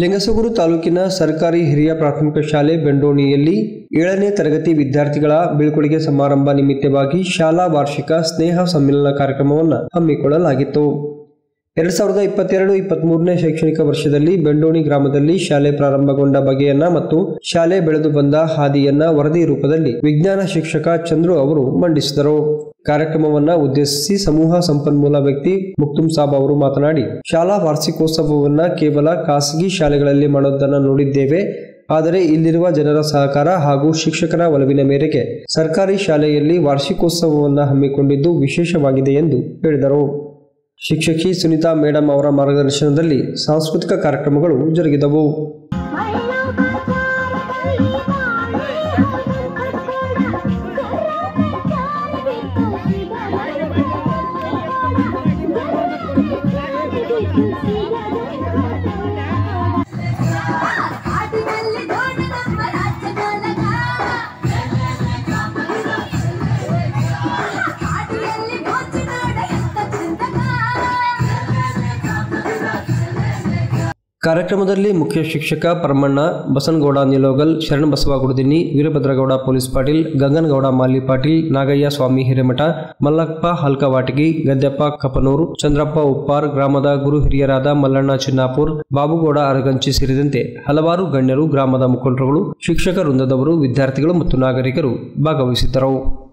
ಲಿಂಗಸಗೂರು ತಾಲೂಕಿನ ಸರ್ಕಾರಿ ಹಿರಿಯ ಪ್ರಾಥಮಿಕ ಶಾಲೆ ಬೆಂಡೋಣಿಯಲ್ಲಿ ಏಳನೇ ತರಗತಿ ವಿದ್ಯಾರ್ಥಿಗಳ ಬೀಳ್ಕೊಡುಗೆ ಸಮಾರಂಭ ನಿಮಿತ್ತವಾಗಿ ಶಾಲಾ ವಾರ್ಷಿಕ ಸ್ನೇಹ ಸಮ್ಮೇಳನ ಕಾರ್ಯಕ್ರಮವನ್ನು ಹಮ್ಮಿಕೊಳ್ಳಲಾಗಿತ್ತು. ಎರಡ್ ಸಾವಿರದ ಇಪ್ಪತ್ತೆರಡು ಇಪ್ಪತ್ಮೂರನೇ ಶೈಕ್ಷಣಿಕ ವರ್ಷದಲ್ಲಿ ಬೆಂಡೋಣಿ ಗ್ರಾಮದಲ್ಲಿ ಶಾಲೆ ಪ್ರಾರಂಭಗೊಂಡ ಬಗೆಯನ್ನ ಮತ್ತು ಶಾಲೆ ಬೆಳೆದು ಬಂದ ಹಾದಿಯನ್ನ ವರದಿ ರೂಪದಲ್ಲಿ ವಿಜ್ಞಾನ ಶಿಕ್ಷಕ ಚಂದ್ರು ಅವರು ಮಂಡಿಸಿದರು. ಕಾರ್ಯಕ್ರಮವನ್ನ ಉದ್ದೇಶಿಸಿ ಸಮೂಹ ಸಂಪನ್ಮೂಲ ವ್ಯಕ್ತಿ ಮುಕ್ತುಂ ಸಾಬ್ ಅವರು ಮಾತನಾಡಿ, ಶಾಲಾ ವಾರ್ಷಿಕೋತ್ಸವವನ್ನ ಕೇವಲ ಖಾಸಗಿ ಶಾಲೆಗಳಲ್ಲಿ ಮಾಡೋದನ್ನ ನೋಡಿದ್ದೇವೆ, ಆದರೆ ಇಲ್ಲಿರುವ ಜನರ ಸಹಕಾರ ಹಾಗೂ ಶಿಕ್ಷಕರ ಒಲವಿನ ಮೇರೆಗೆ ಸರ್ಕಾರಿ ಶಾಲೆಯಲ್ಲಿ ವಾರ್ಷಿಕೋತ್ಸವವನ್ನು ಹಮ್ಮಿಕೊಂಡಿದ್ದು ವಿಶೇಷವಾಗಿದೆ ಎಂದು ಹೇಳಿದರು. ಶಿಕ್ಷಕಿ ಸುನೀತಾ ಮೇಡಮ್ ಅವರ ಮಾರ್ಗದರ್ಶನದಲ್ಲಿ ಸಾಂಸ್ಕೃತಿಕ ಕಾರ್ಯಕ್ರಮಗಳು ಜರುಗಿದವು. Thank you. ಕಾರ್ಯಕ್ರಮದಲ್ಲಿ ಮುಖ್ಯ ಶಿಕ್ಷಕ ಪರಮಣ್ಣ, ಬಸನಗೌಡ ನಿಲೋಗಲ್, ಶರಣ ಬಸವ ಗುಡದಿನ್ನಿ ವೀರಭದ್ರಗೌಡ ಪೊಲೀಸ್ ಪಾಟೀಲ್, ಗಂಗನಗೌಡ ಮಾಲಿ ಪಾಟೀಲ್, ನಾಗಯ್ಯ ಸ್ವಾಮಿ ಹಿರೇಮಠ, ಮಲ್ಲಪ್ಪ ಹಲ್ಕವಾಟಗಿ ಗದ್ದೆಪ್ಪ ಕಪನೂರು, ಚಂದ್ರಪ್ಪ ಉಪ್ಪಾರ್ ಗ್ರಾಮದ ಗುರು ಹಿರಿಯರಾದ ಮಲ್ಲಣ್ಣ ಚಿನ್ನಾಪುರ್, ಬಾಬುಗೌಡ ಅರಗಂಚಿ ಸೇರಿದಂತೆ ಹಲವಾರು ಗಣ್ಯರು ಗ್ರಾಮದ ಮುಖಂಡರುಗಳು, ಶಿಕ್ಷಕ ವೃಂದದವರು, ವಿದ್ಯಾರ್ಥಿಗಳು ಮತ್ತು ನಾಗರಿಕರು ಭಾಗವಹಿಸಿದ್ದರು.